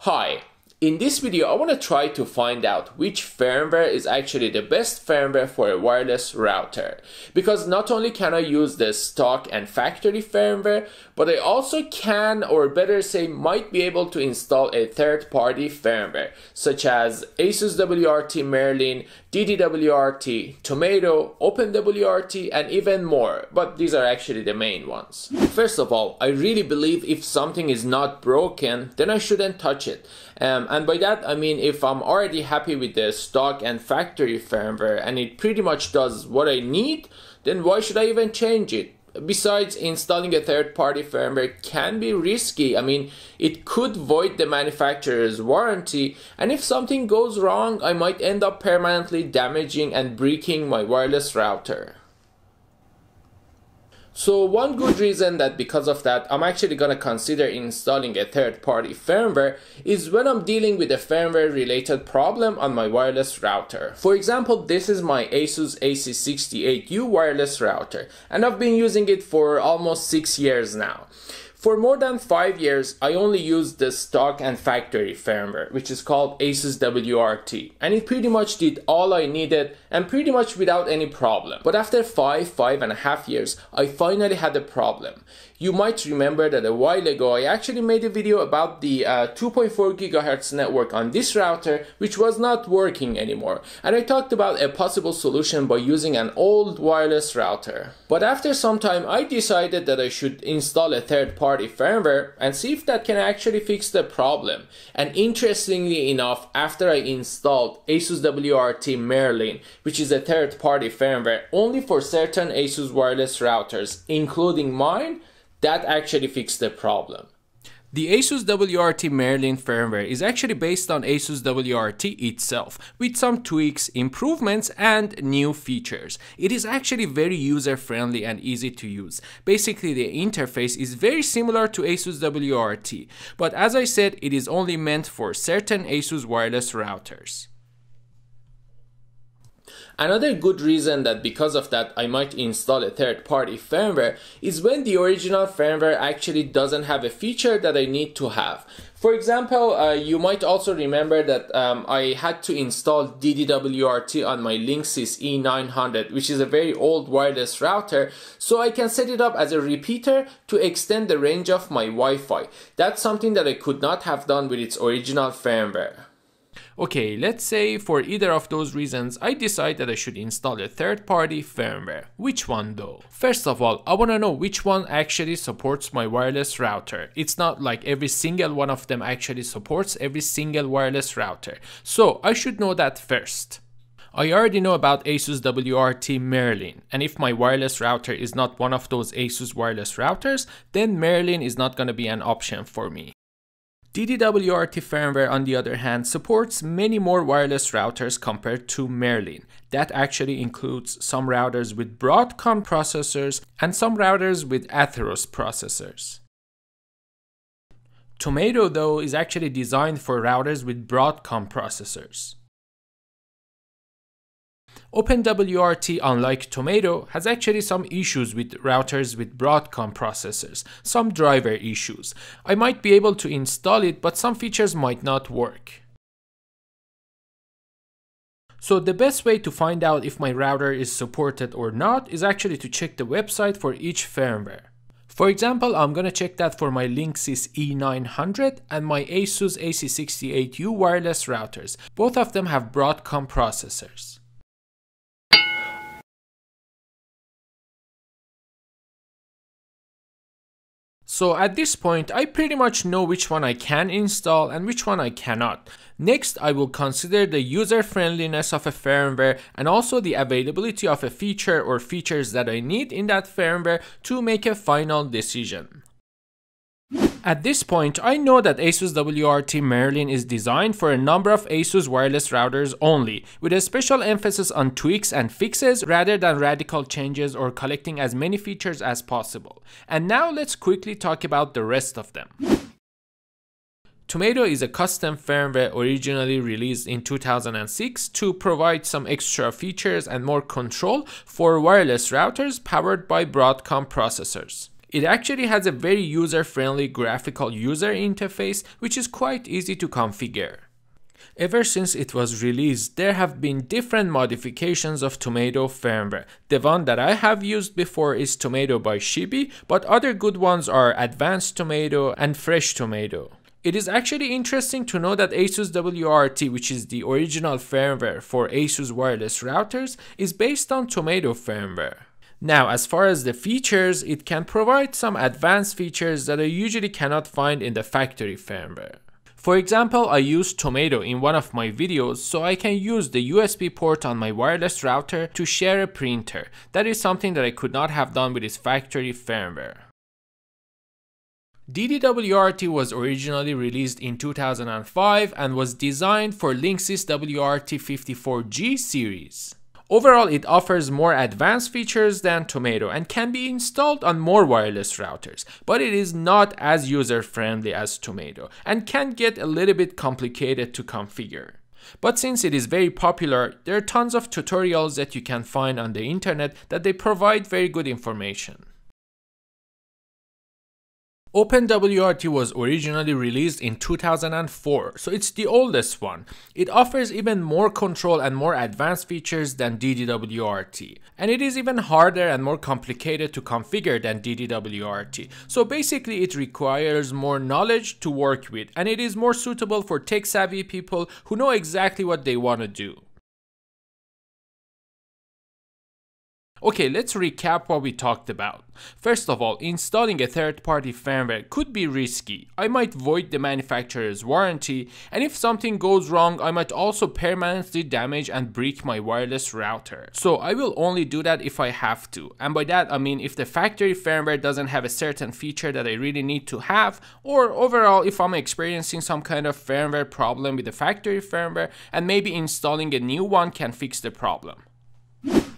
Hi, in this video I want to try to find out which firmware is actually the best firmware for a wireless router. Because not only can I use the stock and factory firmware but I also can or better say might be able to install a third party firmware such as Asus WRT Merlin, DDWRT, Tomato, OpenWRT and even more. But these are actually the main ones. First of all I really believe if something is not broken then I shouldn't touch it. Um, and by that I mean if I'm already happy with the stock and factory firmware and it pretty much does what I need, then why should I even change it? Besides, installing a third party firmware can be risky. I mean, it could void the manufacturer's warranty, and if something goes wrong, I might end up permanently damaging and breaking my wireless router. So one good reason that because of that I'm actually gonna consider installing a third-party firmware is when I'm dealing with a firmware related problem on my wireless router. For example, this is my Asus AC68U wireless router and I've been using it for almost 6 years now. For more than 5 years, I only used the stock and factory firmware, which is called Asus WRT, and it pretty much did all I needed and pretty much without any problem. But after 5, five and a half years, I finally had a problem. You might remember that a while ago I actually made a video about the uh, 2.4 GHz network on this router which was not working anymore and I talked about a possible solution by using an old wireless router. But after some time I decided that I should install a third party firmware and see if that can actually fix the problem. And interestingly enough after I installed Asus WRT Merlin which is a third party firmware only for certain Asus wireless routers including mine that actually fixed the problem. The Asus WRT Merlin firmware is actually based on Asus WRT itself, with some tweaks, improvements, and new features. It is actually very user friendly and easy to use. Basically, the interface is very similar to Asus WRT, but as I said, it is only meant for certain Asus wireless routers. Another good reason that because of that I might install a third party firmware is when the original firmware actually doesn't have a feature that I need to have. For example, uh, you might also remember that um, I had to install DDWRT on my Linksys E900, which is a very old wireless router, so I can set it up as a repeater to extend the range of my Wi-Fi. That's something that I could not have done with its original firmware. Okay, let's say for either of those reasons I decide that I should install a third party firmware. Which one though? First of all, I wanna know which one actually supports my wireless router. It's not like every single one of them actually supports every single wireless router. So I should know that first. I already know about Asus WRT Merlin, and if my wireless router is not one of those Asus wireless routers, then Merlin is not gonna be an option for me. DDWRT firmware on the other hand supports many more wireless routers compared to Merlin. That actually includes some routers with Broadcom processors and some routers with Atheros processors. Tomato though is actually designed for routers with Broadcom processors. OpenWRT, unlike Tomato, has actually some issues with routers with Broadcom processors, some driver issues. I might be able to install it, but some features might not work. So the best way to find out if my router is supported or not is actually to check the website for each firmware. For example, I'm gonna check that for my Linksys E900 and my Asus AC68U wireless routers. Both of them have Broadcom processors. So at this point, I pretty much know which one I can install and which one I cannot. Next, I will consider the user friendliness of a firmware and also the availability of a feature or features that I need in that firmware to make a final decision. At this point, I know that Asus WRT Merlin is designed for a number of Asus wireless routers only, with a special emphasis on tweaks and fixes rather than radical changes or collecting as many features as possible. And now let's quickly talk about the rest of them. Tomato is a custom firmware originally released in 2006 to provide some extra features and more control for wireless routers powered by Broadcom processors. It actually has a very user-friendly graphical user interface which is quite easy to configure. Ever since it was released, there have been different modifications of Tomato firmware. The one that I have used before is Tomato by Shibby, but other good ones are Advanced Tomato and Fresh Tomato. It is actually interesting to know that ASUS WRT, which is the original firmware for ASUS wireless routers, is based on Tomato firmware. Now, as far as the features, it can provide some advanced features that I usually cannot find in the factory firmware. For example, I use Tomato in one of my videos so I can use the USB port on my wireless router to share a printer. That is something that I could not have done with its factory firmware. DDWRT was originally released in 2005 and was designed for Linksys WRT54G series. Overall, it offers more advanced features than Tomato and can be installed on more wireless routers, but it is not as user-friendly as Tomato and can get a little bit complicated to configure. But since it is very popular, there are tons of tutorials that you can find on the internet that they provide very good information. OpenWRT was originally released in 2004, so it's the oldest one. It offers even more control and more advanced features than DDWRT, and it is even harder and more complicated to configure than DDWRT. So basically it requires more knowledge to work with, and it is more suitable for tech-savvy people who know exactly what they want to do. Okay, let's recap what we talked about. First of all, installing a third-party firmware could be risky. I might void the manufacturer's warranty, and if something goes wrong, I might also permanently damage and break my wireless router. So I will only do that if I have to. And by that I mean if the factory firmware doesn't have a certain feature that I really need to have, or overall if I'm experiencing some kind of firmware problem with the factory firmware, and maybe installing a new one can fix the problem.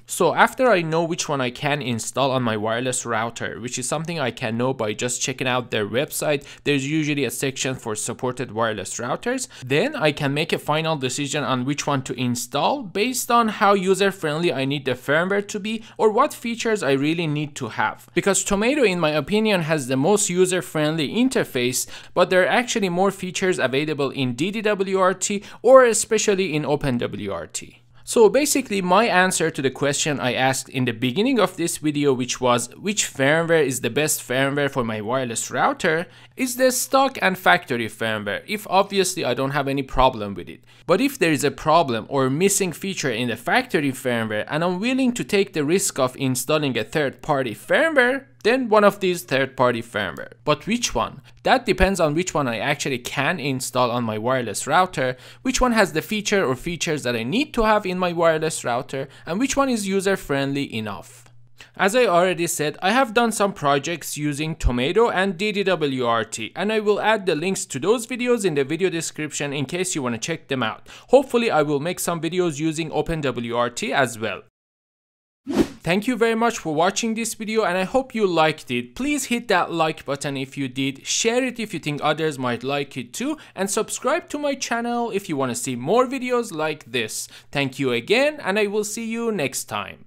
So after I know which one I can install on my wireless router, which is something I can know by just checking out their website, there's usually a section for supported wireless routers, then I can make a final decision on which one to install based on how user friendly I need the firmware to be or what features I really need to have. Because Tomato in my opinion has the most user friendly interface, but there are actually more features available in DDWRT or especially in OpenWRT. So basically my answer to the question I asked in the beginning of this video which was which firmware is the best firmware for my wireless router is the stock and factory firmware if obviously I don't have any problem with it. But if there is a problem or missing feature in the factory firmware and I'm willing to take the risk of installing a third party firmware then one of these third-party firmware. But which one? That depends on which one I actually can install on my wireless router, which one has the feature or features that I need to have in my wireless router, and which one is user-friendly enough. As I already said, I have done some projects using Tomato and DDWRT and I will add the links to those videos in the video description in case you want to check them out. Hopefully I will make some videos using OpenWRT as well. Thank you very much for watching this video and I hope you liked it. Please hit that like button if you did, share it if you think others might like it too, and subscribe to my channel if you want to see more videos like this. Thank you again and I will see you next time.